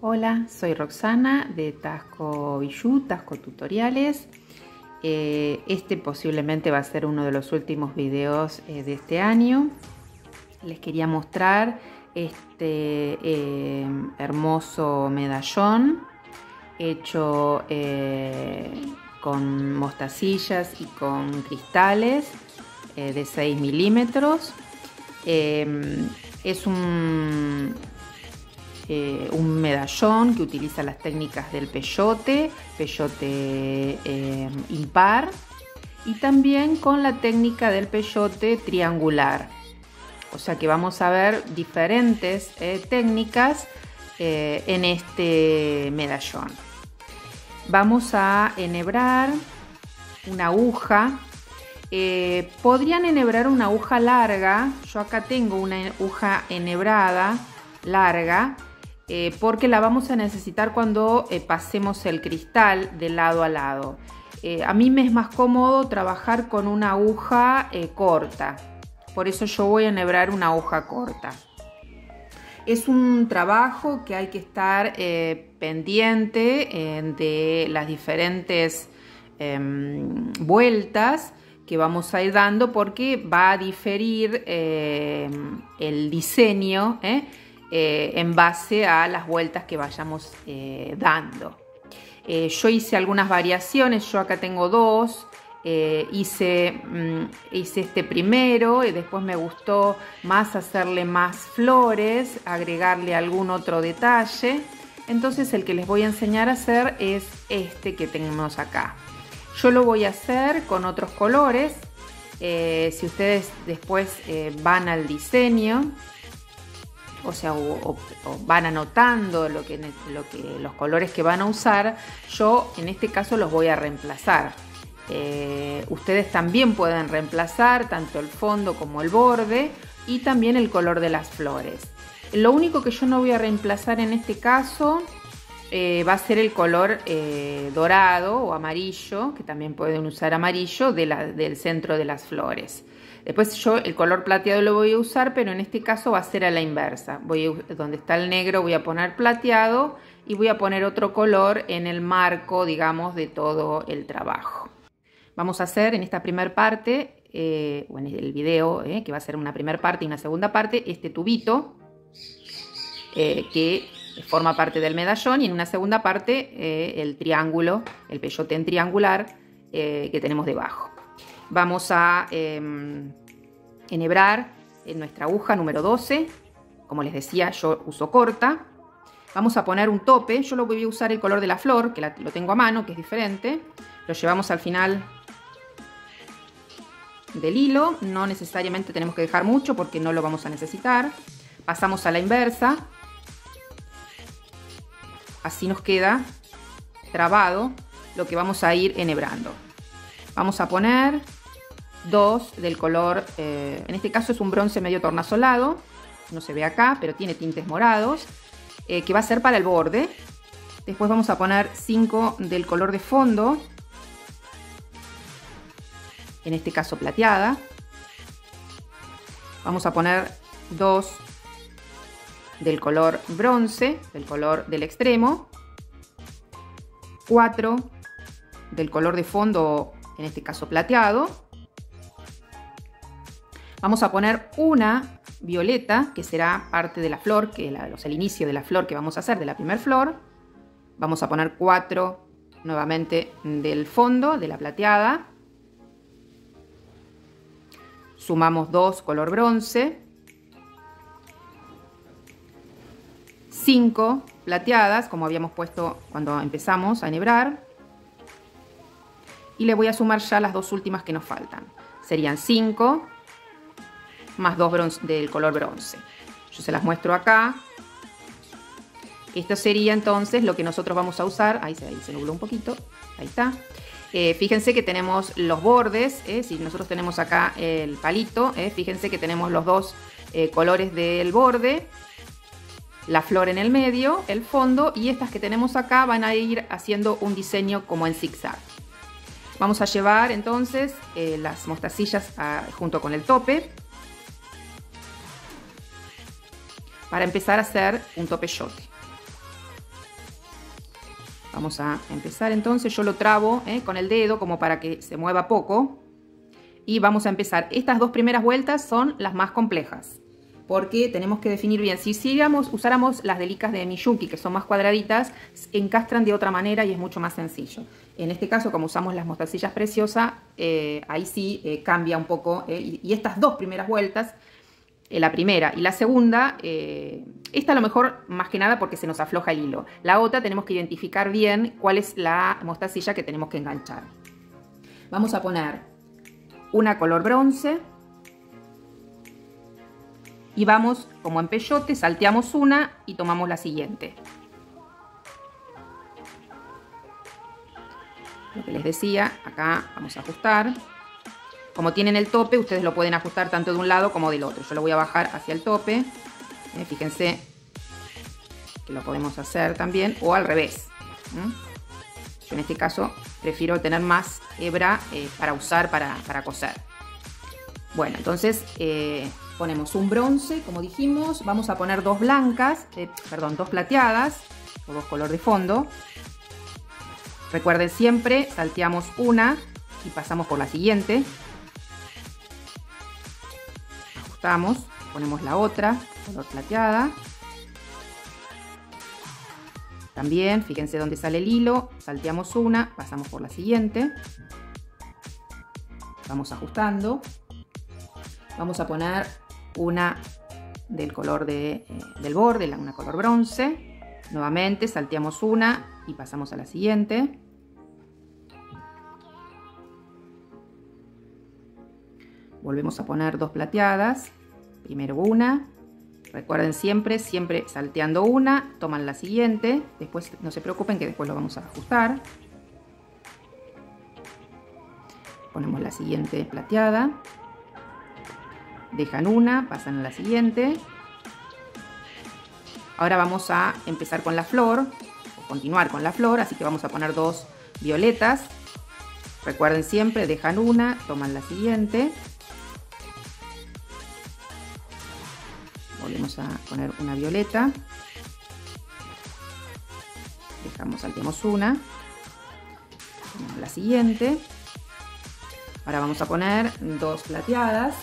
Hola, soy Roxana de Tasco Bijou, Tasco Tutoriales. Eh, este posiblemente va a ser uno de los últimos videos eh, de este año. Les quería mostrar este eh, hermoso medallón hecho con mostacillas y con cristales de 6 milímetros. es un eh, un medallón que utiliza las técnicas del peyote, peyote eh, impar, y también con la técnica del peyote triangular. O sea que vamos a ver diferentes eh, técnicas en este medallón. Vamos a enhebrar una aguja. podrían enhebrar una aguja larga. Yo acá tengo una aguja enhebrada larga eh, porque la vamos a necesitar cuando eh, pasemos el cristal de lado a lado. Eh, a mí me es más cómodo trabajar con una aguja corta, por eso yo voy a enhebrar una aguja corta. Es un trabajo que hay que estar pendiente de las diferentes em, vueltas que vamos a ir dando porque va a diferir el diseño eh, en base a las vueltas que vayamos eh, dando. Eh, yo hice algunas variaciones, yo acá tengo dos, hice, mm, hice este primero y después me gustó más hacerle más flores, agregarle algún otro detalle. Entonces el que les voy a enseñar a hacer es este que tenemos acá. Yo lo voy a hacer con otros colores. si ustedes después van al diseño, o sea, o, van anotando lo que, lo que, los colores que van a usar, yo en este caso los voy a reemplazar. Eh, ustedes también pueden reemplazar tanto el fondo como el borde y también el color de las flores. Lo único que yo no voy a reemplazar en este caso eh, va a ser el color eh, dorado o amarillo, que también pueden usar amarillo del centro de las flores. Después yo el color plateado lo voy a usar, pero en este caso va a ser a la inversa. Voy donde está el negro voy a poner plateado y voy a poner otro color en el marco, digamos, de todo el trabajo. Vamos a hacer en esta primera parte, eh, o en el video, eh, que va a ser una primera parte y una segunda parte, este tubito eh, que forma parte del medallón y en una segunda parte el triángulo, el peyote en triangular que tenemos debajo. Vamos a em, enhebrar en nuestra aguja número 12. Como les decía, yo uso corta. Vamos a poner un tope. Yo lo voy a usar el color de la flor, que lo tengo a mano, que es diferente. Lo llevamos al final del hilo. No necesariamente tenemos que dejar mucho porque no lo vamos a necesitar. Pasamos a la inversa. Así nos queda trabado lo que vamos a ir enhebrando. Vamos a poner dos del color, eh, en este caso es un bronce medio tornasolado, no se ve acá, pero tiene tintes morados, eh, que va a ser para el borde. Después vamos a poner 5 del color de fondo, en este caso plateada. Vamos a poner 2 del color bronce, del color del extremo. 4 del color de fondo, en este caso plateado. Vamos a poner una violeta, que será parte de la flor, que es el inicio de la flor que vamos a hacer, de la primera flor. Vamos a poner cuatro nuevamente del fondo, de la plateada. Sumamos dos color bronce. Cinco plateadas, como habíamos puesto cuando empezamos a enhebrar. Y le voy a sumar ya las dos últimas que nos faltan. Serían cinco más dos del color bronce. Yo se las muestro acá. Esto sería entonces lo que nosotros vamos a usar. Ahí se, ahí se nubló un poquito. Ahí está. Eh, fíjense que tenemos los bordes. Eh, si nosotros tenemos acá el palito, eh, fíjense que tenemos los dos colores del borde. La flor en el medio, el fondo y estas que tenemos acá van a ir haciendo un diseño como en zigzag. Vamos a llevar entonces las mostacillas ah, junto con el tope. Para empezar a hacer un topeyote. Vamos a empezar entonces, yo lo trabo ¿eh? con el dedo como para que se mueva poco. Y vamos a empezar. Estas dos primeras vueltas son las más complejas. Porque tenemos que definir bien. Si usáramos las delicas de Miyuki, que son más cuadraditas, encastran de otra manera y es mucho más sencillo. En este caso, como usamos las mostacillas preciosas, eh, ahí sí eh, cambia un poco. y, estas dos primeras vueltas la primera. Y la segunda, eh, esta a lo mejor más que nada porque se nos afloja el hilo. La otra tenemos que identificar bien cuál es la mostacilla que tenemos que enganchar. Vamos a poner una color bronce. Y vamos, como en peyote, salteamos una y tomamos la siguiente. Lo que les decía, acá vamos a ajustar. Como tienen el tope, ustedes lo pueden ajustar tanto de un lado como del otro. Yo lo voy a bajar hacia el tope. Eh, fíjense que lo podemos hacer también o al revés. Yo en este caso prefiero tener más hebra eh, para usar para, coser. Bueno, entonces eh, ponemos un bronce, como dijimos. Vamos a poner dos blancas, perdón, dos plateadas o dos color de fondo. Recuerden siempre, salteamos una y pasamos por la siguiente. Ponemos la otra, color plateada. También, fíjense dónde sale el hilo, salteamos una, pasamos por la siguiente. Vamos ajustando. Vamos a poner una del color de, eh, del borde, una color bronce. Nuevamente salteamos una y pasamos a la siguiente. Volvemos a poner dos plateadas primero una, recuerden siempre, siempre salteando una, toman la siguiente, después no se preocupen que después lo vamos a ajustar. Ponemos la siguiente plateada, dejan una, pasan a la siguiente. Ahora vamos a empezar con la flor, o continuar con la flor, así que vamos a poner dos violetas. Recuerden siempre, dejan una, toman la siguiente. Volvemos a poner una violeta. Dejamos saltemos una. La siguiente. Ahora vamos a poner dos plateadas.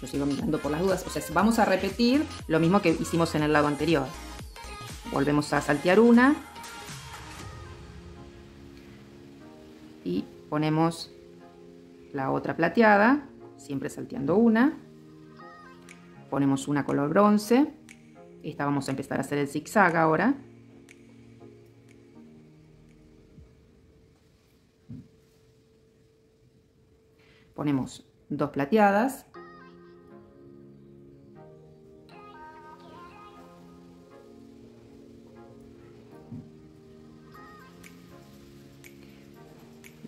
Yo sigo mirando por las dudas. O sea vamos a repetir lo mismo que hicimos en el lado anterior. Volvemos a saltear una. Y ponemos la otra plateada siempre salteando una. Ponemos una color bronce. Esta vamos a empezar a hacer el zigzag ahora. Ponemos dos plateadas.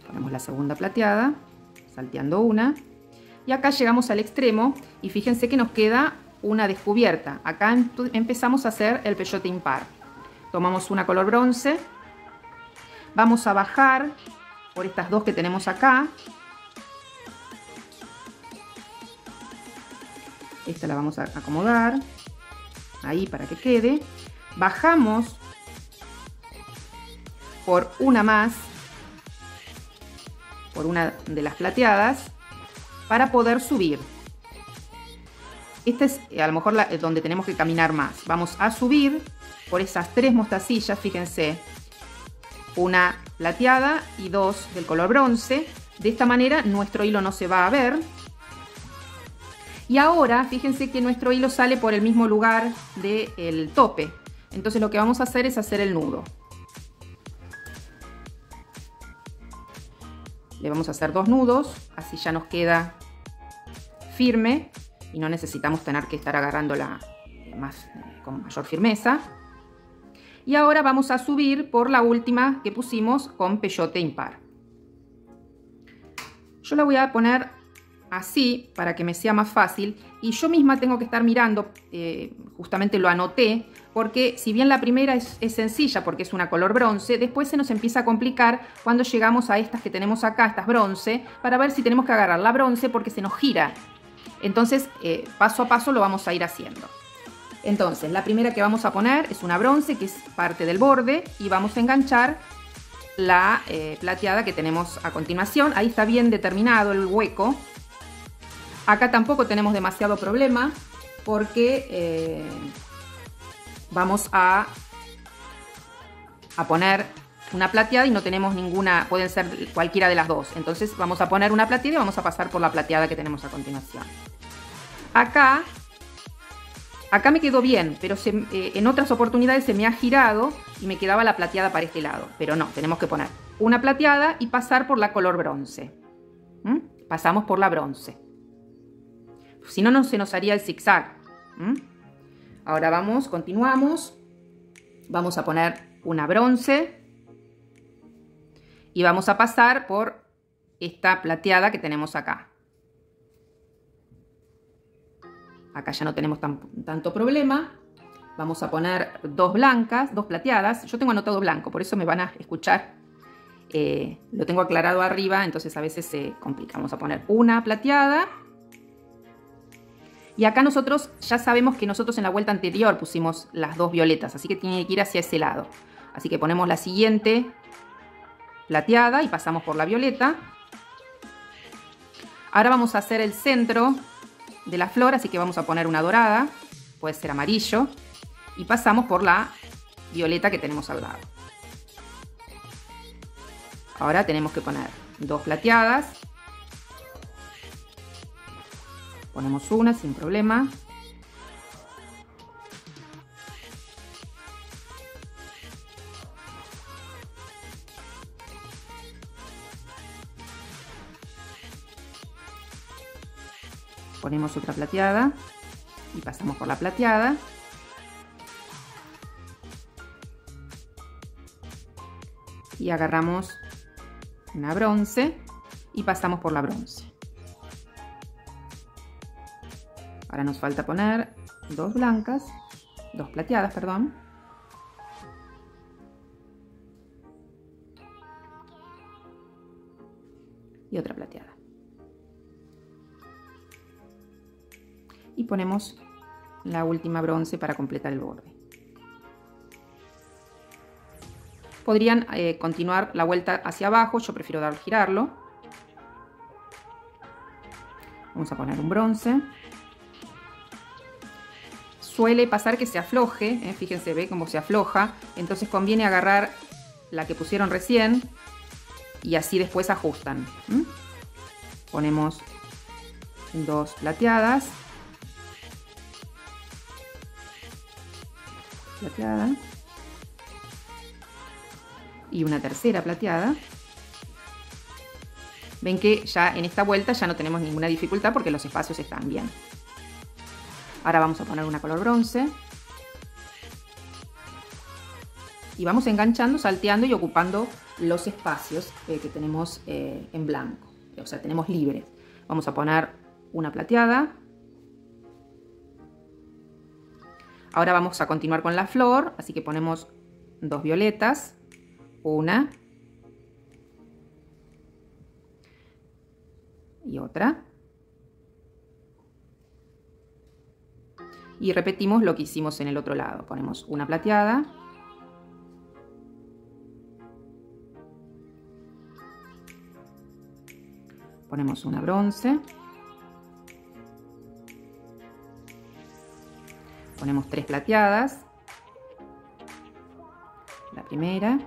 Ponemos la segunda plateada, salteando una. Y acá llegamos al extremo y fíjense que nos queda una descubierta. Acá empezamos a hacer el peyote impar. Tomamos una color bronce. Vamos a bajar por estas dos que tenemos acá. Esta la vamos a acomodar. Ahí para que quede. Bajamos por una más. Por una de las plateadas para poder subir. Este es eh, a lo mejor la, donde tenemos que caminar más. Vamos a subir por esas tres mostacillas, fíjense, una plateada y dos del color bronce. De esta manera nuestro hilo no se va a ver. Y ahora fíjense que nuestro hilo sale por el mismo lugar del tope. Entonces lo que vamos a hacer es hacer el nudo. Le vamos a hacer dos nudos, así ya nos queda firme y no necesitamos tener que estar agarrándola más, con mayor firmeza. Y ahora vamos a subir por la última que pusimos con peyote impar. Yo la voy a poner así para que me sea más fácil y yo misma tengo que estar mirando, eh, justamente lo anoté, porque si bien la primera es, sencilla porque es una color bronce, después se nos empieza a complicar cuando llegamos a estas que tenemos acá, estas bronce, para ver si tenemos que agarrar la bronce porque se nos gira. Entonces, eh, paso a paso lo vamos a ir haciendo. Entonces, la primera que vamos a poner es una bronce, que es parte del borde, y vamos a enganchar la eh, plateada que tenemos a continuación. Ahí está bien determinado el hueco. Acá tampoco tenemos demasiado problema porque eh, vamos a, a poner una plateada y no tenemos ninguna, pueden ser cualquiera de las dos. Entonces vamos a poner una plateada y vamos a pasar por la plateada que tenemos a continuación. Acá, acá me quedó bien, pero eh, en otras oportunidades se me ha girado y me quedaba la plateada para este lado. Pero no, tenemos que poner una plateada y pasar por la color bronce. ¿Mm? Pasamos por la bronce. Si no, no se nos haría el zigzag. ¿Mm? Ahora vamos, continuamos. Vamos a poner una bronce y vamos a pasar por esta plateada que tenemos acá. Acá ya no tenemos tanto problema. Vamos a poner dos blancas, dos plateadas. Yo tengo anotado blanco, por eso me van a escuchar. Eh, lo tengo aclarado arriba, entonces a veces se complica. Vamos a poner una plateada. Y acá nosotros ya sabemos que nosotros en la vuelta anterior pusimos las dos violetas, así que tiene que ir hacia ese lado. Así que ponemos la siguiente plateada y pasamos por la violeta. Ahora vamos a hacer el centro de la flor, así que vamos a poner una dorada, puede ser amarillo, y pasamos por la violeta que tenemos al lado. Ahora tenemos que poner dos plateadas. Ponemos una sin problema. ponemos otra plateada y pasamos por la plateada. Y agarramos una bronce y pasamos por la bronce. Ahora nos falta poner dos blancas, dos plateadas, perdón. Y otra plateada. y ponemos la última bronce para completar el borde. Podrían eh, continuar la vuelta hacia abajo, yo prefiero dar girarlo. Vamos a poner un bronce. Suele pasar que se afloje, eh, fíjense, ve cómo se afloja. Entonces conviene agarrar la que pusieron recién y así después ajustan. Ponemos dos plateadas plateada y una tercera plateada. Ven que ya en esta vuelta ya no tenemos ninguna dificultad porque los espacios están bien. Ahora vamos a poner una color bronce. Y vamos enganchando, salteando y ocupando los espacios eh, que tenemos eh, en blanco. O sea, tenemos libres. Vamos a poner una plateada. Ahora vamos a continuar con la flor, así que ponemos dos violetas, una y otra. Y repetimos lo que hicimos en el otro lado. Ponemos una plateada, ponemos una bronce, ponemos tres plateadas. La primera.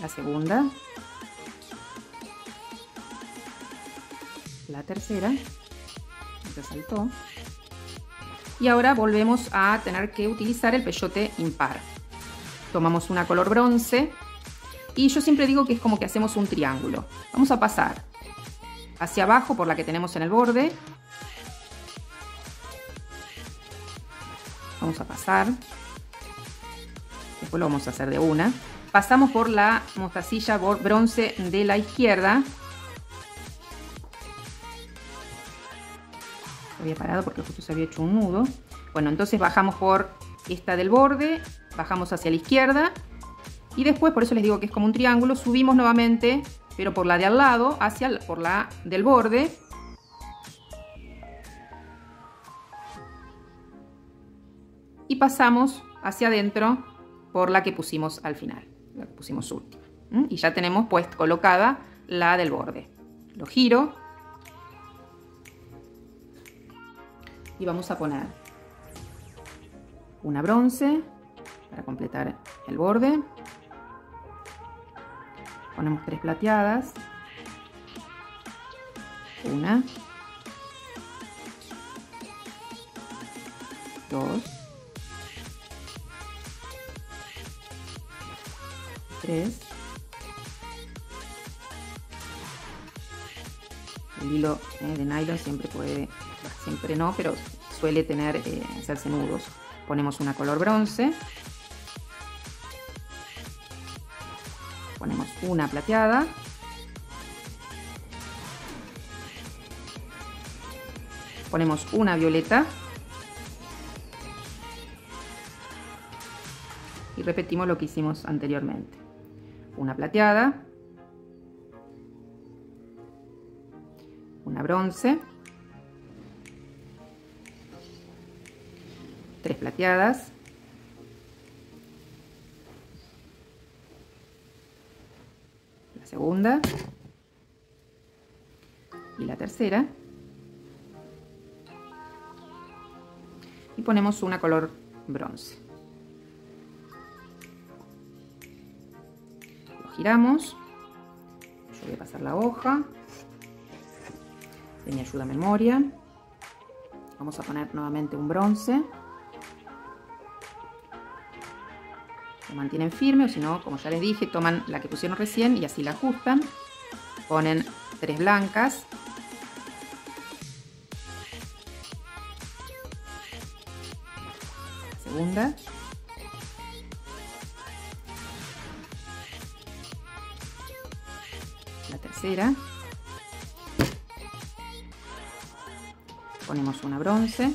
La segunda. La tercera. Saltó. Y ahora volvemos a tener que utilizar el peyote impar. Tomamos una color bronce y yo siempre digo que es como que hacemos un triángulo. Vamos a pasar hacia abajo por la que tenemos en el borde. Vamos a pasar. Después lo vamos a hacer de una. Pasamos por la mostacilla bronce de la izquierda. Había parado porque justo se había hecho un nudo. Bueno, entonces bajamos por esta del borde, bajamos hacia la izquierda y después, por eso les digo que es como un triángulo, subimos nuevamente pero por la de al lado, hacia por la del borde. Y pasamos hacia adentro por la que pusimos al final, la que pusimos última. Y ya tenemos pues colocada la del borde. Lo giro. Y vamos a poner una bronce para completar el borde. Ponemos tres plateadas. Una. Dos. Tres. El hilo eh, de nylon siempre puede, siempre no, pero suele tener, eh, hacerse nudos. Ponemos una color bronce. Ponemos una plateada. Ponemos una violeta. Y repetimos lo que hicimos anteriormente. Una plateada. Una bronce. Plateadas. segunda y la tercera. Y ponemos una color bronce. Lo giramos. Yo voy a pasar la hoja de mi ayuda memoria. Vamos a poner nuevamente un bronce. Mantienen firme o si no, como ya les dije, toman la que pusieron recién y así la ajustan. Ponen tres blancas. segunda. La tercera. Ponemos una bronce.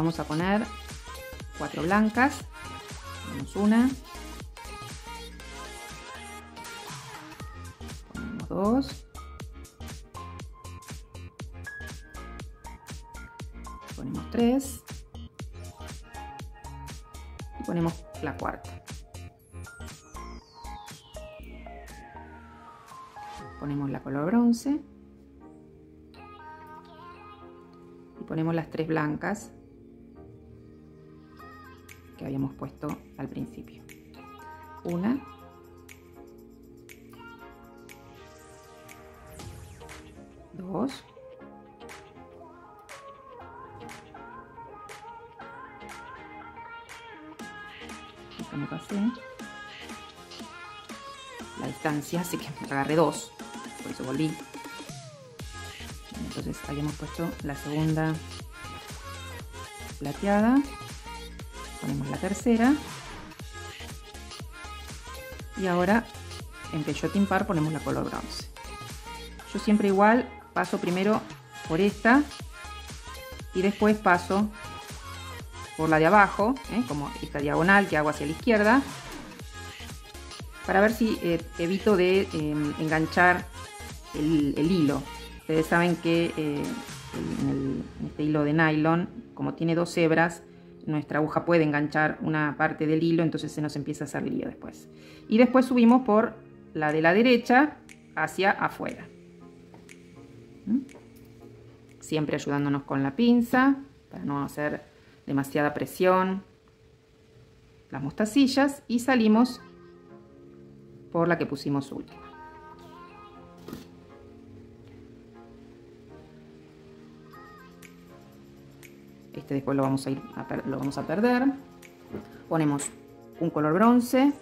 Vamos a poner cuatro blancas. Ponemos una. Ponemos dos. Ponemos tres. Y ponemos la cuarta. Ponemos la color bronce. Y ponemos las tres blancas que habíamos puesto al principio. Una. Dos. Me pasé la distancia, así que me agarré dos, por eso volví. Entonces habíamos puesto la segunda plateada ponemos la tercera. Y ahora en peyote impar ponemos la color bronce. Yo siempre igual paso primero por esta y después paso por la de abajo ¿eh? como esta diagonal que hago hacia la izquierda para ver si eh, evito de em, enganchar el, hilo. Ustedes saben que eh, en este hilo de nylon como tiene dos hebras nuestra aguja puede enganchar una parte del hilo, entonces se nos empieza a hacer lío después. Y después subimos por la de la derecha hacia afuera. ¿Mm? Siempre ayudándonos con la pinza para no hacer demasiada presión las mostacillas y salimos por la que pusimos última. Este después lo vamos a ir lo vamos a perder. Ponemos un color bronce.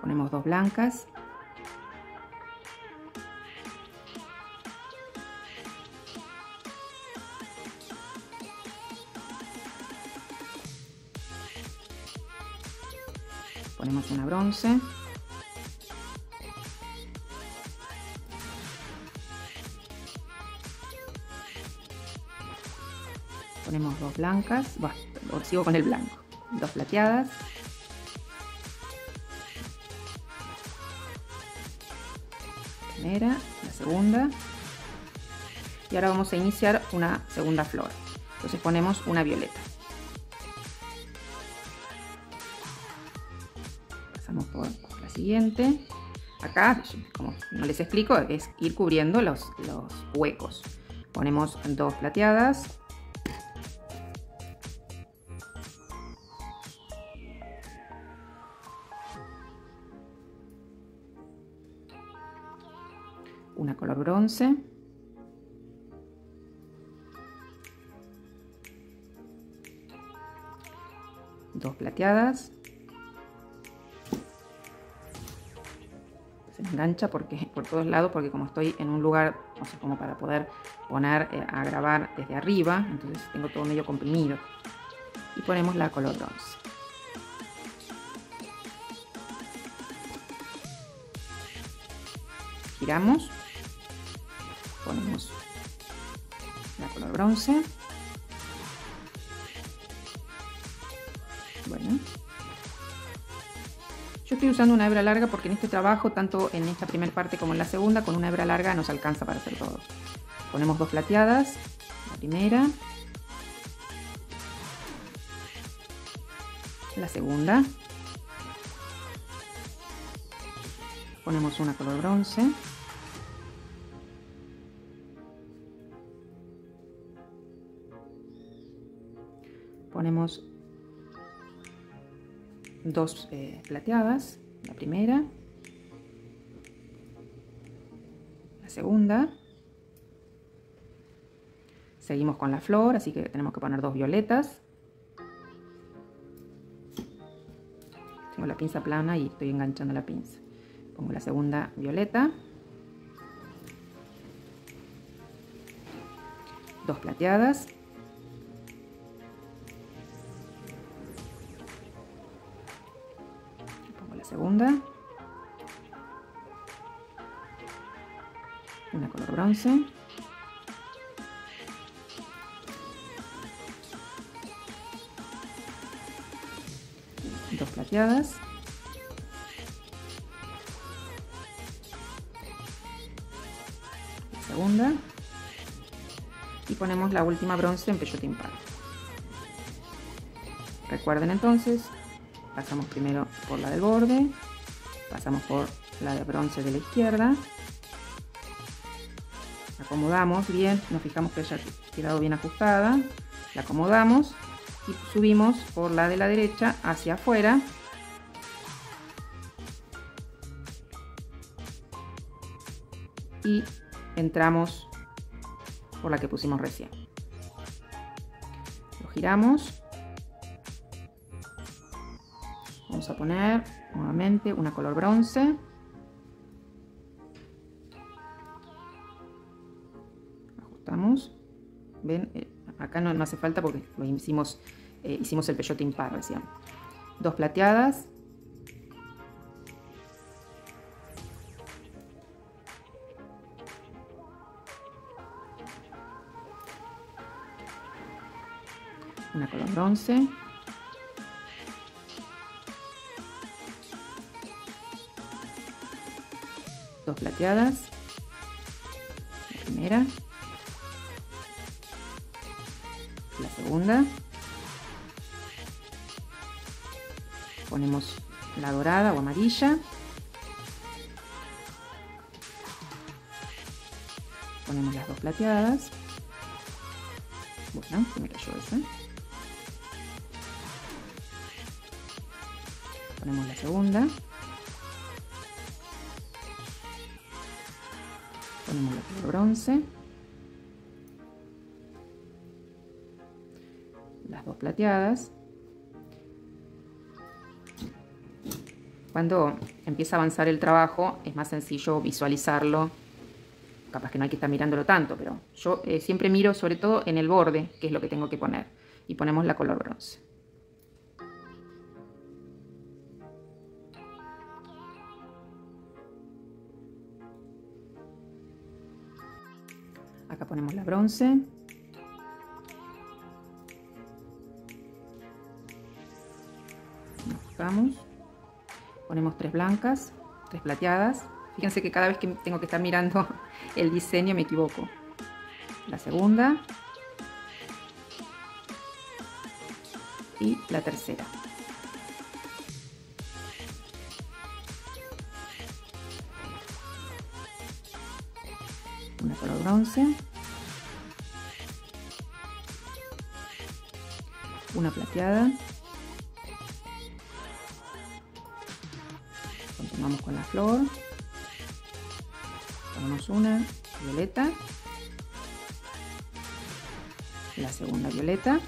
Ponemos dos blancas. Ponemos una bronce Ponemos dos blancas, bueno, sigo con el blanco, dos plateadas. Primera, la segunda. Y ahora vamos a iniciar una segunda flor. Entonces ponemos una violeta. Pasamos por la siguiente. Acá, como no les explico, es ir cubriendo los, los huecos. Ponemos dos plateadas. Dos plateadas. engancha porque, por todos lados porque como estoy en un lugar, o sea, como para poder poner eh, a grabar desde arriba, entonces tengo todo medio comprimido. Y ponemos la color bronce. Giramos, ponemos la color bronce. Bueno. Yo estoy usando una hebra larga porque en este trabajo, tanto en esta primera parte como en la segunda, con una hebra larga nos alcanza para hacer todo. Ponemos dos plateadas, la primera, la segunda, ponemos una color bronce, ponemos dos eh, plateadas, la primera, la segunda, seguimos con la flor, así que tenemos que poner dos violetas, tengo la pinza plana y estoy enganchando la pinza, pongo la segunda violeta, dos plateadas, Una color bronce. Dos plateadas. segunda. Y ponemos la última bronce en peyote par. Recuerden entonces pasamos primero por la del borde, pasamos por la de bronce de la izquierda, acomodamos bien, nos fijamos que haya quedado bien ajustada, la acomodamos y subimos por la de la derecha hacia afuera. Y entramos por la que pusimos recién. Lo giramos a poner nuevamente una color bronce. Ajustamos. Ven, eh, acá no, no, hace falta porque lo hicimos, eh, hicimos el peyote impar recién. Dos plateadas. Una color bronce. Plateadas, la primera, la segunda, ponemos la dorada o amarilla, ponemos las dos plateadas, bueno, se me cayó esa, ponemos la segunda, ponemos la color bronce. Las dos plateadas. Cuando empieza a avanzar el trabajo es más sencillo visualizarlo. Capaz que no hay que estar mirándolo tanto pero yo eh, siempre miro sobre todo en el borde que es lo que tengo que poner. Y ponemos la color bronce Acá ponemos la bronce. Nos Ponemos tres blancas, tres plateadas. Fíjense que cada vez que tengo que estar mirando el diseño me equivoco. La segunda. Y la tercera. Color bronce. Una plateada. Continuamos con la flor. Ponemos una violeta. La segunda violeta.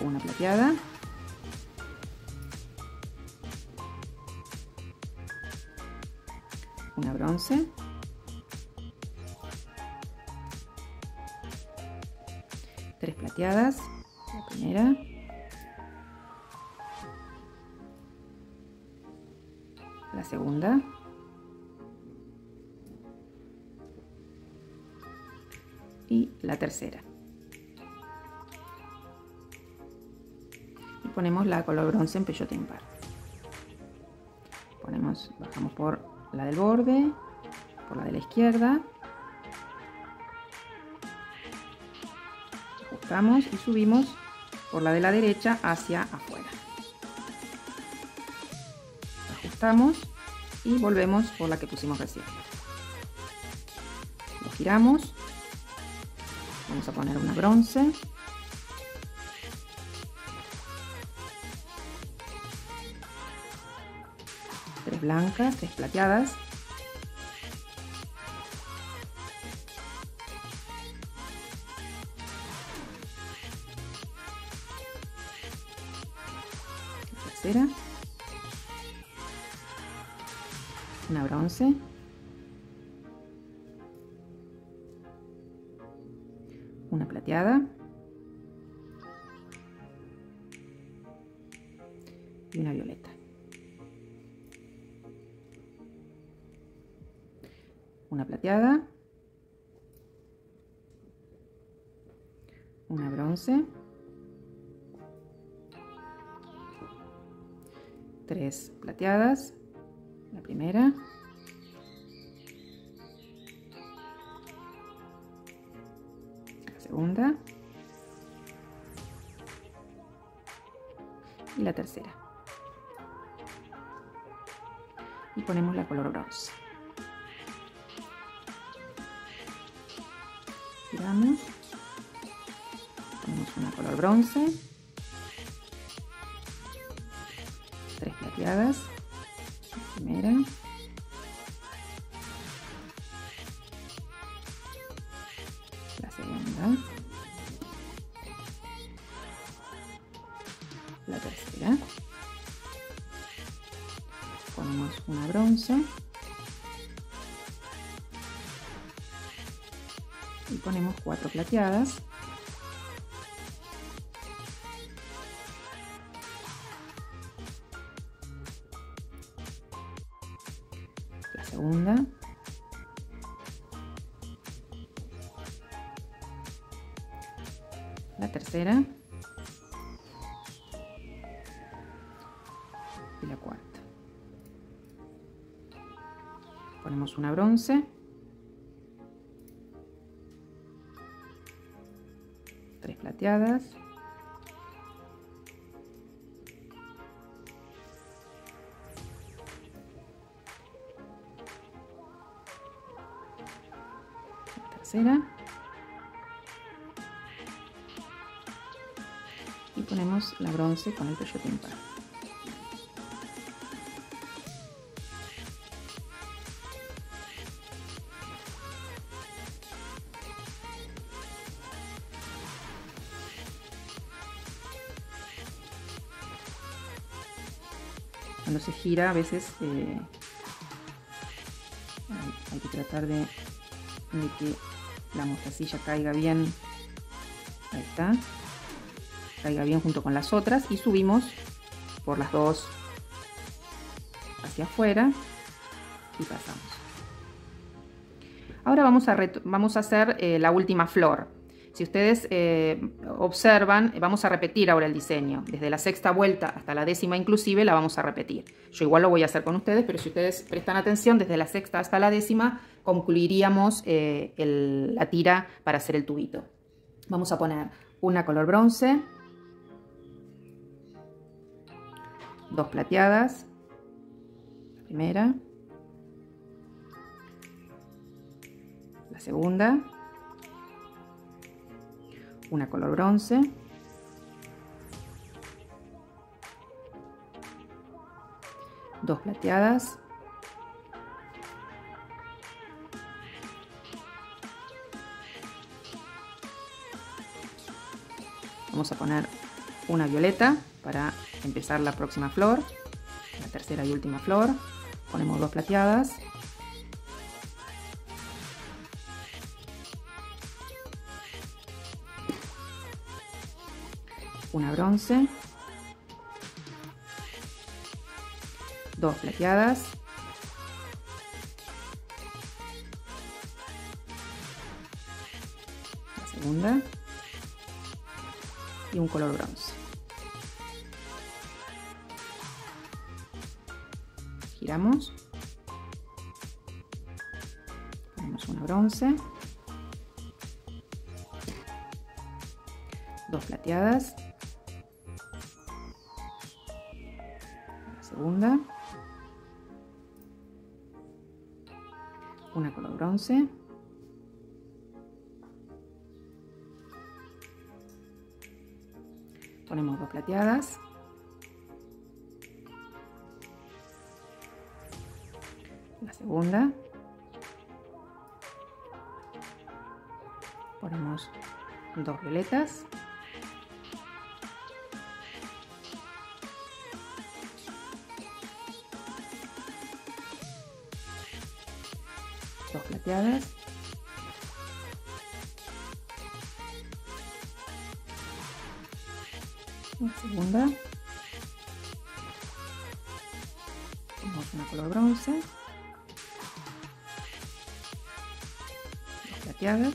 Una plateada. Tres plateadas. La primera. La segunda. Y la tercera. Y ponemos la color bronce en peyote impar. Ponemos, bajamos por la del borde, por la de la izquierda. Ajustamos y subimos por la de la derecha hacia afuera. Ajustamos y volvemos por la que pusimos recién. Lo giramos. Vamos a poner una bronce. Tres blancas, tres plateadas. una plateada. Y una violeta. Una plateada. Una bronce. Tres plateadas, la primera, segunda y la tercera. Y ponemos la color bronce. Giramos, ponemos una color bronce. tres plateadas la primera segunda. La tercera. Ponemos una bronce. Y ponemos cuatro plateadas 11 plateadas. Tercera. Y ponemos la bronce con el peyote impar gira a veces eh, hay, que tratar de de que la mostacilla caiga bien. Ahí está. Caiga bien junto con las otras y subimos por las dos hacia afuera y pasamos. Ahora vamos a, vamos a hacer eh, la última flor Si ustedes eh, observan, vamos a repetir ahora el diseño. Desde la sexta vuelta hasta la décima inclusive la vamos a repetir. Yo igual lo voy a hacer con ustedes, pero si ustedes prestan atención, desde la sexta hasta la décima concluiríamos eh, la tira para hacer el tubito. Vamos a poner una color bronce, dos plateadas, la primera, la segunda, una color bronce, dos plateadas, vamos a poner una violeta para empezar la próxima flor, la tercera y última flor, ponemos dos plateadas, una bronce, dos plateadas, la segunda. Y un color bronce. Giramos, ponemos una bronce, dos plateadas, segunda, una color bronce, ponemos dos plateadas, la segunda, ponemos dos violetas, plateadas. La segunda. Tenemos una color bronce. plateadas.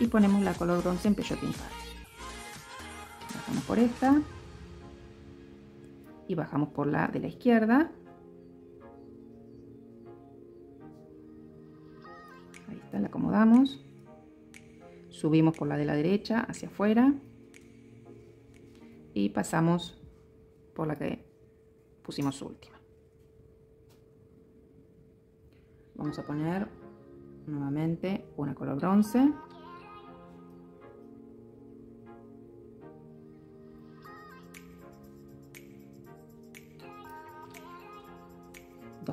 Y ponemos la color bronce en peyote impar por esta y bajamos por la de la izquierda. Ahí está, la acomodamos. Subimos por la de la derecha hacia afuera y pasamos por la que pusimos última. Vamos a poner nuevamente una color bronce.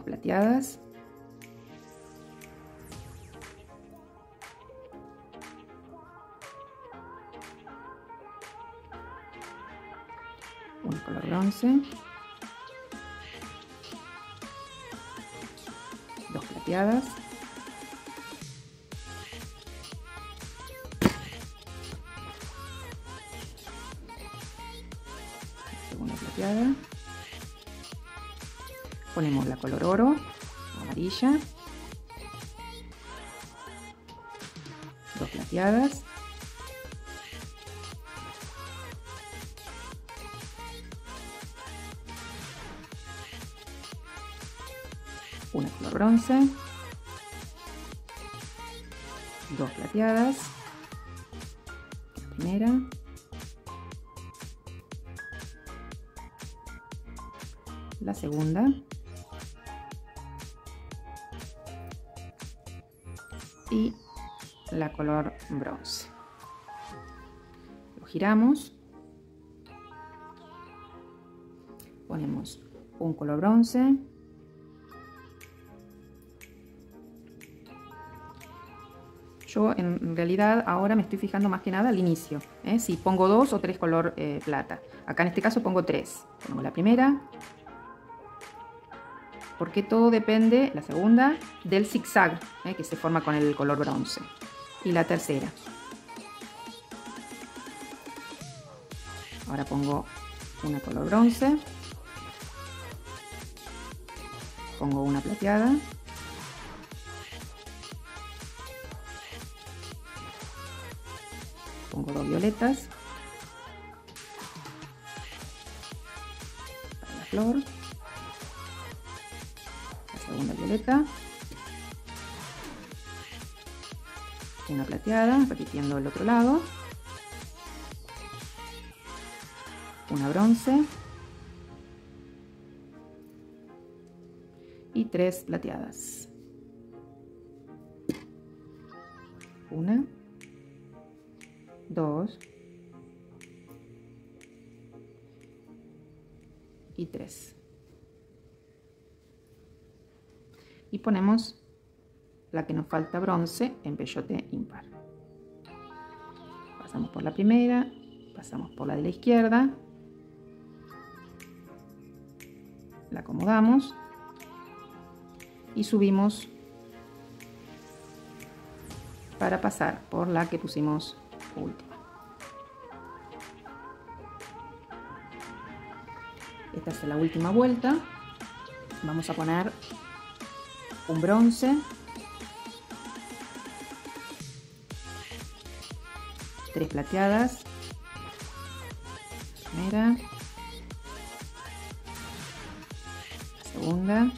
Plateadas. Un color bronce. Dos plateadas. Color oro, amarilla, dos plateadas, una color bronce, dos plateadas, la primera, la segunda Lo giramos. Ponemos un color bronce. Yo en realidad ahora me estoy fijando más que nada al inicio. ¿eh? Si pongo dos o tres color eh, plata. Acá en este caso pongo tres. Pongo la primera. Porque todo depende, la segunda, del zigzag ¿eh? que se forma con el color bronce. Y la tercera. Ahora pongo una color bronce. Pongo una plateada. Pongo dos violetas. La flor. La segunda violeta. Una plateada, repitiendo el otro lado. Una bronce. y tres plateadas. Una, dos y tres. Y ponemos la que nos falta bronce en peyote impar. Pasamos por la primera, pasamos por la de la izquierda, la acomodamos y subimos para pasar por la que pusimos última. Esta es la última vuelta. Vamos a poner un bronce. Tres plateadas. Primera. Segunda.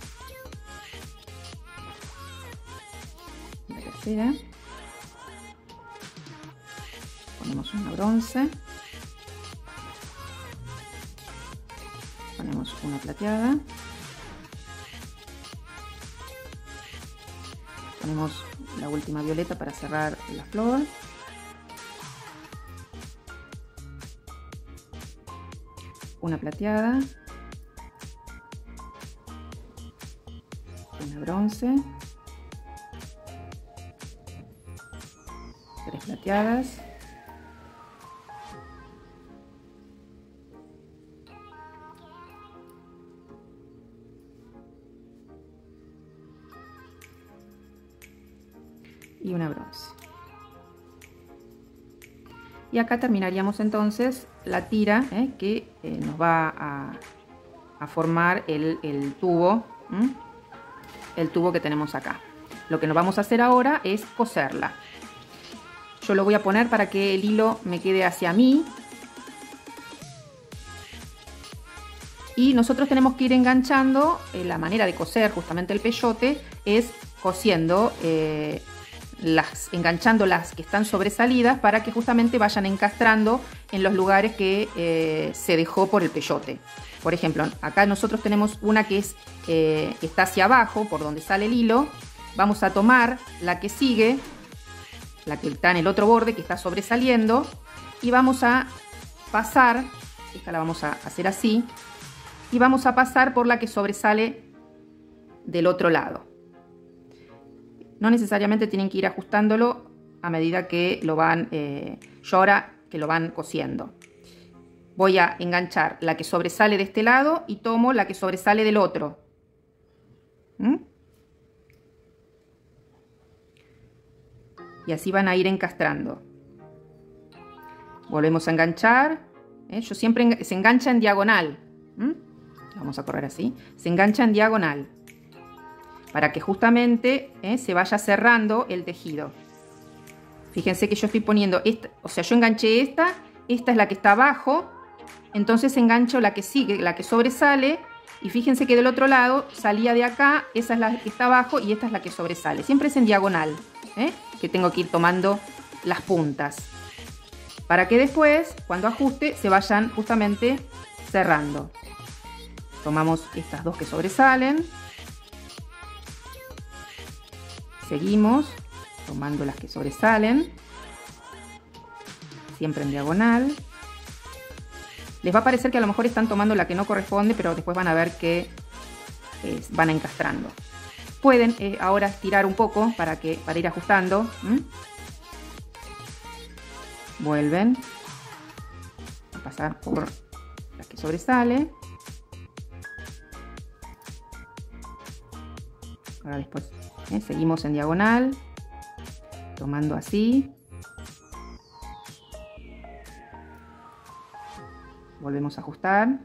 ponemos una bronce ponemos una plateada ponemos la última violeta para cerrar la flor una plateada una bronce tres plateadas acá terminaríamos entonces la tira ¿eh? que eh, nos va a, formar el, tubo el tubo que tenemos acá lo que nos vamos a hacer ahora es coserla yo lo voy a poner para que el hilo me quede hacia mí. Y nosotros tenemos que ir enganchando, eh, la manera de coser justamente el peyote es cosiendo, las, enganchando las que están sobresalidas para que justamente vayan encastrando en los lugares que eh, se dejó por el peyote. Por ejemplo, acá nosotros tenemos una que, es, que está hacia abajo, por donde sale el hilo. Vamos a tomar la que sigue, la que está en el otro borde, que está sobresaliendo, y vamos a pasar, esta la vamos a hacer así, y vamos a pasar por la que sobresale del otro lado. No necesariamente tienen que ir ajustándolo a medida que lo van, eh, ahora que lo van cosiendo. Voy a enganchar la que sobresale de este lado y tomo la que sobresale del otro. ¿Mm? y así van a ir encastrando. Volvemos a enganchar. ¿eh? Yo siempre se engancha en diagonal. Vamos a correr así. Se engancha en diagonal. Para que justamente ¿eh? se vaya cerrando el tejido. Fíjense que yo estoy poniendo esta, o sea, yo enganché esta, esta es la que está abajo, entonces engancho la que sigue, la que sobresale, y fíjense que del otro lado salía de acá, esa es la que está abajo y esta es la que sobresale. Siempre es en diagonal. ¿eh? que tengo que ir tomando las puntas para que después cuando ajuste se vayan justamente cerrando tomamos estas dos que sobresalen seguimos tomando las que sobresalen siempre en diagonal les va a parecer que a lo mejor están tomando la que no corresponde pero después van a ver que eh, van encastrando Pueden eh, ahora estirar un poco para, que, para ir ajustando. Vuelven a pasar por la que sobresale. Ahora después eh, seguimos en diagonal, tomando así. Volvemos a ajustar.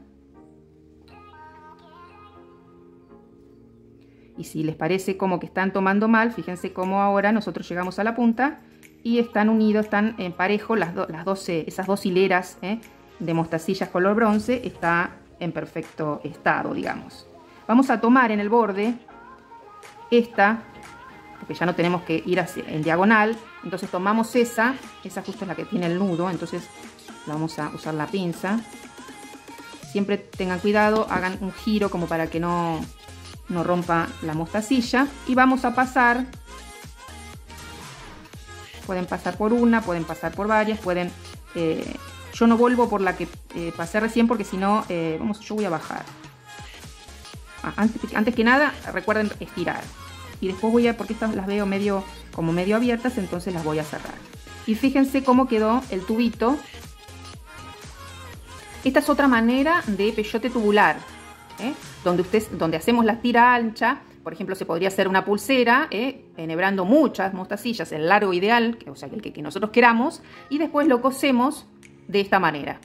Y si les parece como que están tomando mal, fíjense cómo ahora nosotros llegamos a la punta y están unidos, están en parejo las, las 12, esas dos hileras ¿eh? de mostacillas color bronce, está en perfecto estado, digamos. Vamos a tomar en el borde esta, porque ya no tenemos que ir en diagonal, entonces tomamos esa, esa justo es la que tiene el nudo, entonces vamos a usar la pinza. Siempre tengan cuidado, hagan un giro como para que no, no rompa la mostacilla. Y vamos a pasar, pueden pasar por una, pueden pasar por varias, pueden... Eh, yo no vuelvo por la que eh, pasé recién porque si no, eh, vamos, yo voy a bajar. Ah, antes, que nada, recuerden estirar. Y después voy a, porque estas las veo medio, como medio abiertas, entonces las voy a cerrar. Y fíjense cómo quedó el tubito esta es otra manera de peyote tubular, ¿eh? donde, donde hacemos la tira ancha. Por ejemplo, se podría hacer una pulsera, ¿eh? enhebrando muchas mostacillas, el largo ideal, o sea, el que, nosotros queramos, y después lo cosemos de esta manera.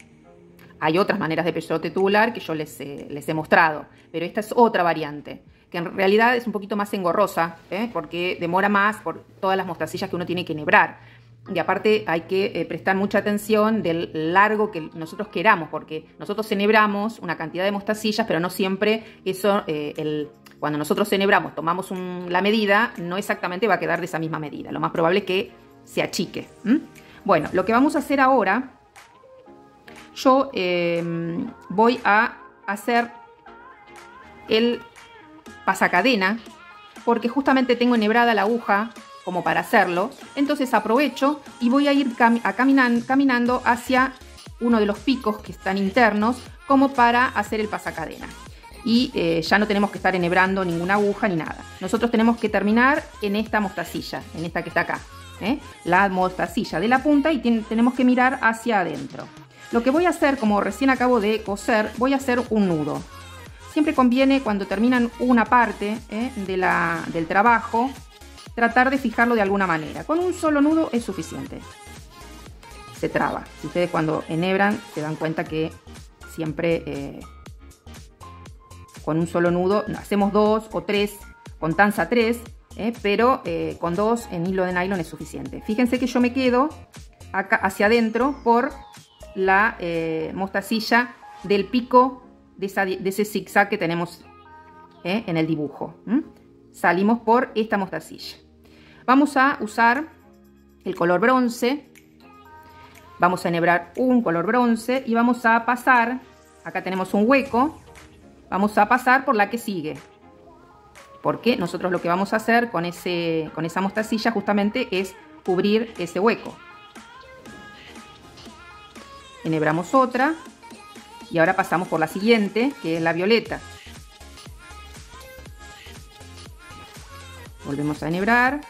Hay otras maneras de peyote tubular que yo les, les he mostrado, pero esta es otra variante que en realidad es un poquito más engorrosa, ¿eh? porque demora más por todas las mostacillas que uno tiene que enhebrar. Y aparte hay que eh, prestar mucha atención del largo que nosotros queramos, porque nosotros enhebramos una cantidad de mostacillas, pero no siempre eso, eh, el, cuando nosotros enhebramos, tomamos la medida, no exactamente va a quedar de esa misma medida. Lo más probable es que se achique. Bueno, lo que vamos a hacer ahora, yo voy a hacer el pasacadena, porque justamente tengo enhebrada la aguja como para hacerlo. Entonces aprovecho y voy a ir a caminando hacia uno de los picos que están internos como para hacer el pasacadena. Y eh, ya no tenemos que estar enhebrando ninguna aguja ni nada. Nosotros tenemos que terminar en esta mostacilla, en esta que está acá. ¿eh? La mostacilla de la punta y tenemos que mirar hacia adentro. Lo que voy a hacer, como recién acabo de coser, voy a hacer un nudo. Siempre conviene cuando terminan una parte ¿eh? de la, del trabajo tratar de fijarlo de alguna manera. Con un solo nudo es suficiente. Se traba. Si ustedes cuando enhebran se dan cuenta que siempre eh, con un solo nudo, hacemos dos o tres, con tanza tres, eh, pero con dos en hilo de nylon es suficiente. Fíjense que yo me quedo hacia adentro por la mostacilla del pico de, ese zigzag que tenemos en el dibujo. Salimos por esta mostacilla. Vamos a usar el color bronce. Vamos a enhebrar un color bronce y vamos a pasar, acá tenemos un hueco, vamos a pasar por la que sigue. Porque nosotros lo que vamos a hacer con, ese, con esa mostacilla justamente es cubrir ese hueco. Enhebramos otra y ahora pasamos por la siguiente, que es la violeta. Volvemos a enhebrar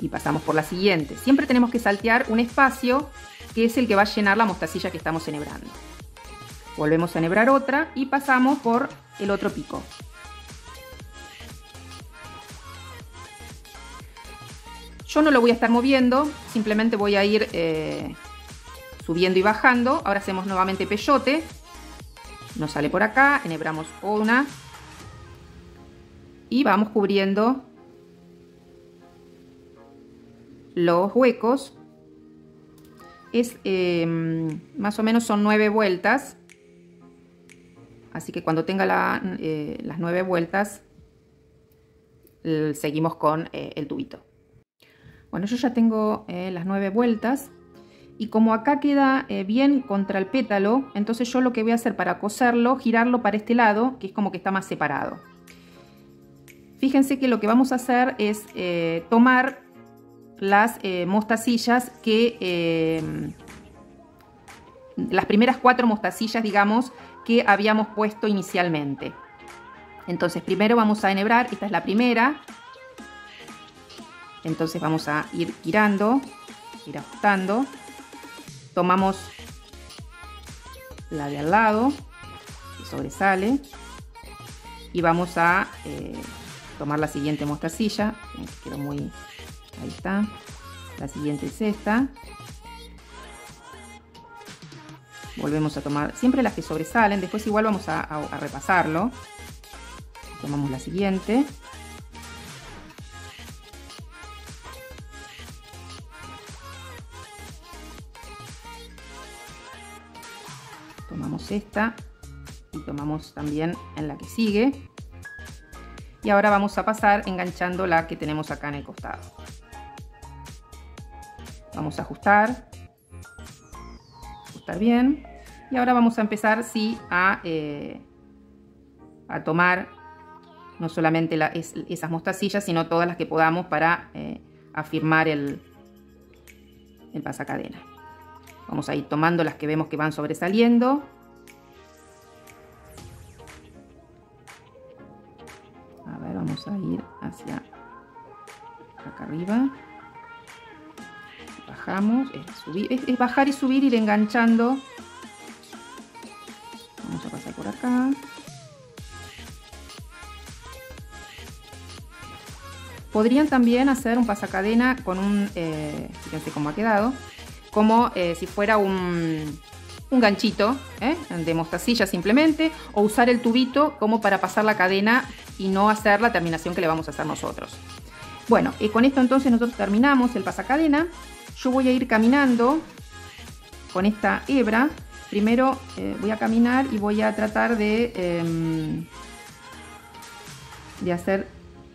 y pasamos por la siguiente. Siempre tenemos que saltear un espacio que es el que va a llenar la mostacilla que estamos enhebrando. Volvemos a enhebrar otra y pasamos por el otro pico. Yo no lo voy a estar moviendo, simplemente voy a ir eh, subiendo y bajando. Ahora hacemos nuevamente peyote. Nos sale por acá, enhebramos una. Y vamos cubriendo los huecos. Es em, más o menos son nueve vueltas. Así que cuando tenga eh, las nueve vueltas seguimos con eh, el tubito. Bueno yo ya tengo eh, las nueve vueltas y como acá queda bien contra el pétalo entonces yo lo que voy a hacer para coserlo girarlo para este lado que es como que está más separado fíjense que lo que vamos a hacer es tomar las eh, mostacillas que... Eh, las primeras cuatro mostacillas, digamos, que habíamos puesto inicialmente. Entonces, primero vamos a enhebrar, esta es la primera. Entonces vamos a ir girando, ir ajustando. Tomamos la de al lado, que sobresale. Y vamos a eh, tomar la siguiente mostacilla, quedó muy Ahí está. La siguiente es esta. Volvemos a tomar siempre las que sobresalen. Después igual vamos a, repasarlo. Tomamos la siguiente. Esta y tomamos también en la que sigue. Y ahora vamos a pasar enganchando la que tenemos acá en el costado. Vamos a ajustar. Ajustar bien. Y ahora vamos a empezar, sí, a, eh, a tomar no solamente esas mostacillas, sino todas las que podamos para eh, afirmar el, el pasacadena. Vamos a ir tomando las que vemos que van sobresaliendo a ir hacia acá arriba. Bajamos es, bajar y subir ir enganchando. Vamos a pasar por acá. Podrían también hacer un pasacadena con un eh, fíjense cómo ha quedado como eh, si fuera un un ganchito ¿eh? de mostacilla simplemente o usar el tubito como para pasar la cadena y no hacer la terminación que le vamos a hacer nosotros. Bueno, y con esto entonces nosotros terminamos el pasacadena. Yo voy a ir caminando con esta hebra. Primero eh, voy a caminar y voy a tratar de, em, de hacer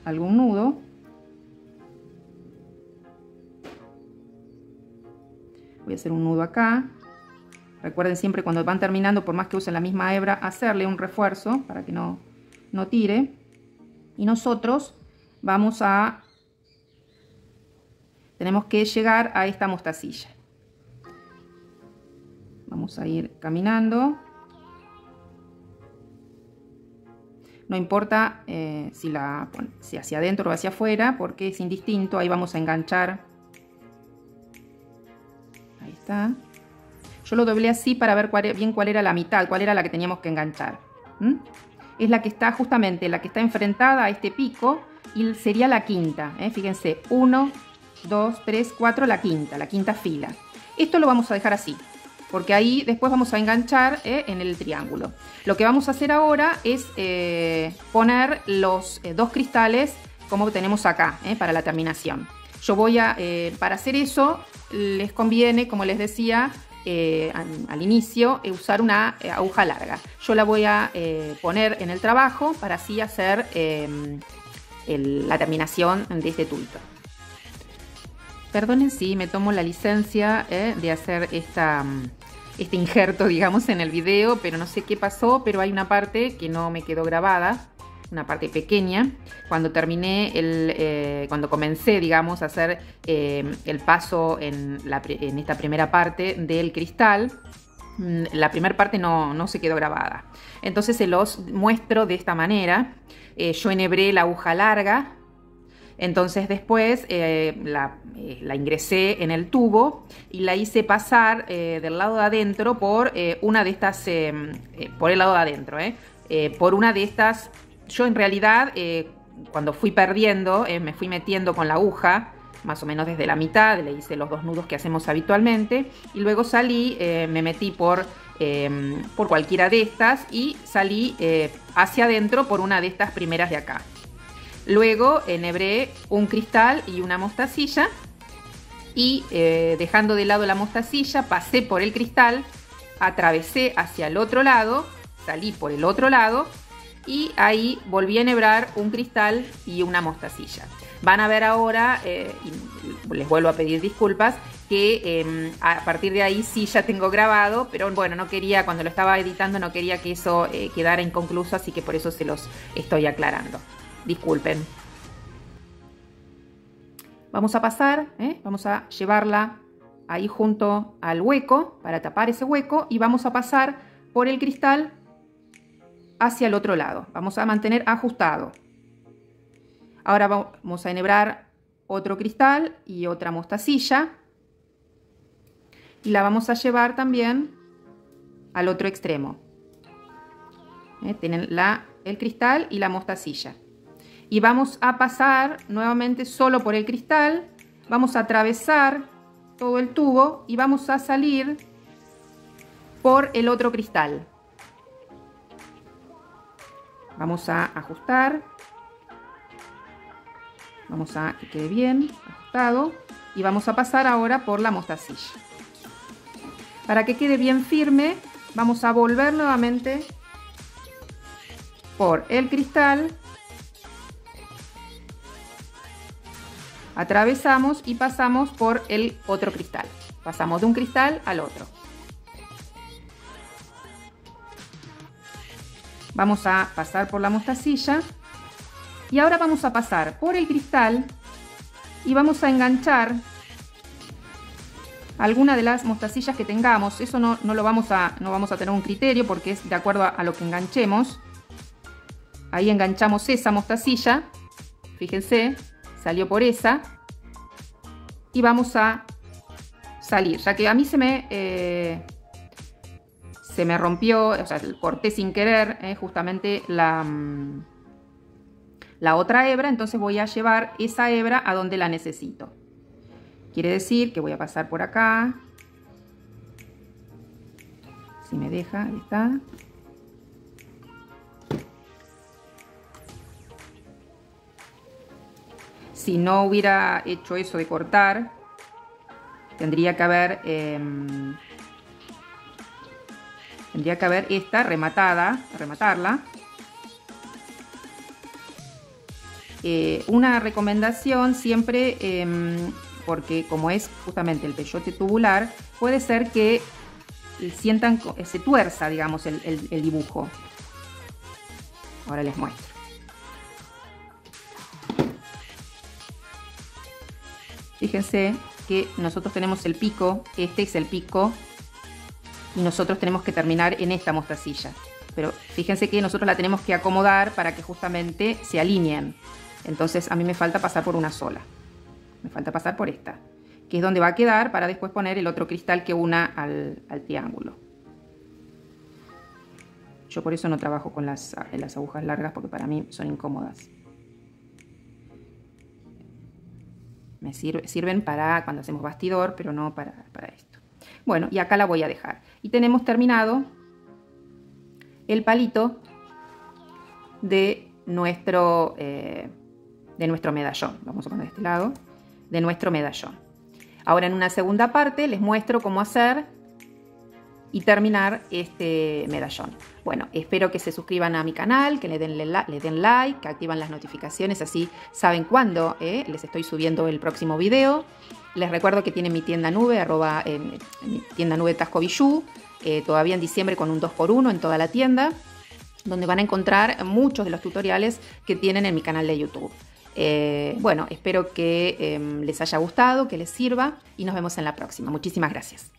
algún nudo. Voy a hacer un nudo acá Recuerden siempre cuando van terminando, por más que usen la misma hebra, hacerle un refuerzo para que no, no tire. Y nosotros vamos a... Tenemos que llegar a esta mostacilla. Vamos a ir caminando. No importa eh, si, la, si hacia adentro o hacia afuera, porque es indistinto. Ahí vamos a enganchar. Ahí está. Yo lo doblé así para ver e, bien cuál era la mitad, cuál era la que teníamos que enganchar. Es la que está justamente, la que está enfrentada a este pico y sería la quinta. ¿eh? Fíjense, 1, 2, 3, 4, la quinta, la quinta fila. Esto lo vamos a dejar así, porque ahí después vamos a enganchar ¿eh? en el triángulo. Lo que vamos a hacer ahora es eh, poner los dos cristales como tenemos acá, para la terminación. Yo voy a, para hacer eso, les conviene, como les decía, eh, al, inicio eh, usar una eh, aguja larga. Yo la voy a poner en el trabajo para así hacer em, la terminación de este tubito. Perdonen si me tomo la licencia de hacer esta, este injerto, digamos, en el video, pero no sé qué pasó, pero hay una parte que no me quedó grabada una parte pequeña. Cuando terminé, el, eh, cuando comencé, digamos, a hacer eh, el paso en, esta primera parte del cristal, mm, la primera parte no, se quedó grabada. Entonces se los muestro de esta manera. Eh, yo enhebré la aguja larga, entonces después la, ingresé en el tubo y la hice pasar del lado de adentro por una de estas, por el lado de adentro, por una de estas yo en realidad, eh, cuando fui perdiendo, eh, me fui metiendo con la aguja, más o menos desde la mitad, le hice los dos nudos que hacemos habitualmente, y luego salí, eh, me metí por, por cualquiera de estas y salí hacia adentro por una de estas primeras de acá. Luego enhebré un cristal y una mostacilla y dejando de lado la mostacilla pasé por el cristal, atravesé hacia el otro lado, salí por el otro lado y ahí volví a enhebrar un cristal y una mostacilla. Van a ver ahora, eh, y les vuelvo a pedir disculpas, que em, a partir de ahí sí ya tengo grabado, pero bueno, no quería, cuando lo estaba editando, no quería que eso eh, quedara inconcluso, así que por eso se los estoy aclarando. Disculpen. Vamos a pasar, ¿eh? vamos a llevarla ahí junto al hueco para tapar ese hueco y vamos a pasar por el cristal hacia el otro lado. Vamos a mantener ajustado. Ahora vamos a enhebrar otro cristal y otra mostacilla. Y la vamos a llevar también al otro extremo. ¿Eh? Tienen la, el cristal y la mostacilla. Y vamos a pasar nuevamente solo por el cristal. Vamos a atravesar todo el tubo y vamos a salir por el otro cristal. Vamos a ajustar. Vamos a que quede bien ajustado. Y vamos a pasar ahora por la mostacilla. Para que quede bien firme, vamos a volver nuevamente por el cristal. Atravesamos y pasamos por el otro cristal. Pasamos de un cristal al otro. Vamos a pasar por la mostacilla. Y ahora vamos a pasar por el cristal y vamos a enganchar alguna de las mostacillas que tengamos. Eso no, lo vamos a, no vamos a tener un criterio porque es de acuerdo a, a lo que enganchemos. Ahí enganchamos esa mostacilla. Fíjense, salió por esa. Y vamos a salir, ya que a mí se me... Eh, se me rompió, o sea, corté sin querer eh, justamente la, mm, la otra hebra, entonces voy a llevar esa hebra a donde la necesito. Quiere decir que voy a pasar por acá. Si me deja, ahí está. Si no hubiera hecho eso de cortar, tendría que haber... Em, Tendría que haber esta rematada, rematarla. Eh, una recomendación siempre, em, porque como es justamente el peyote tubular, puede ser que sientan, se tuerza, digamos, el, el dibujo. Ahora les muestro. Fíjense que nosotros tenemos el pico, este es el pico y nosotros tenemos que terminar en esta mostacilla. Pero fíjense que nosotros la tenemos que acomodar para que justamente se alineen. Entonces a mí me falta pasar por una sola. Me falta pasar por esta, que es donde va a quedar para después poner el otro cristal que una al, triángulo. Yo por eso no trabajo con las, agujas largas porque para mí son incómodas. Me sirven para cuando hacemos bastidor, pero no para, para esto. Bueno, y acá la voy a dejar. Y tenemos terminado el palito de nuestro, eh, de nuestro medallón. Vamos a poner de este lado, de nuestro medallón. Ahora en una segunda parte les muestro cómo hacer y terminar este medallón. Bueno, espero que se suscriban a mi canal, que le den, like, que activan las notificaciones, así saben cuándo eh, les estoy subiendo el próximo video. Les recuerdo que tienen mi tienda nube, arroba, eh, mi tienda nube Tasco eh, todavía en diciembre con un 2x1 en toda la tienda, donde van a encontrar muchos de los tutoriales que tienen en mi canal de YouTube. bueno, espero que les haya gustado, que les sirva y nos vemos en la próxima. Muchísimas gracias.